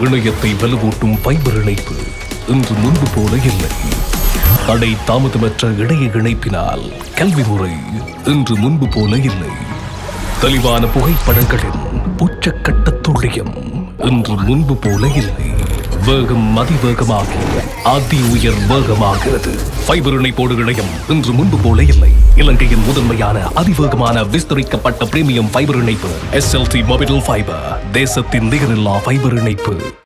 இணையத்தை வலுவூட்டும் ஃபைபர் இணைப்பு இன்று முன்பு போல இல்லை. தடை தாமதமற்ற இணைய இணைப்பினால் கல்வி முறை இன்று முன்பு போல இல்லை. தெளிவான புகைப்படங்களின் உச்சக்கட்ட துல்லியம் இன்று முன்பு போல இல்லை. வேகம் அதிவேகமாக அதி உயர் வேகமாகிறது. ஃபைபர் இணைப்போடு இணையம் இன்று முன்பு போல இல்லை. இலங்கையின் முதன்மையான அதிவேகமான விஸ்தரிக்கப்பட்ட பிரீமியம் ஃபைபர் இணைப்பு எஸ்எல்டி மொபைல் ஃபைபர் தேசத்தின் நிகரில்லா ஃபைபர் இணைப்பு.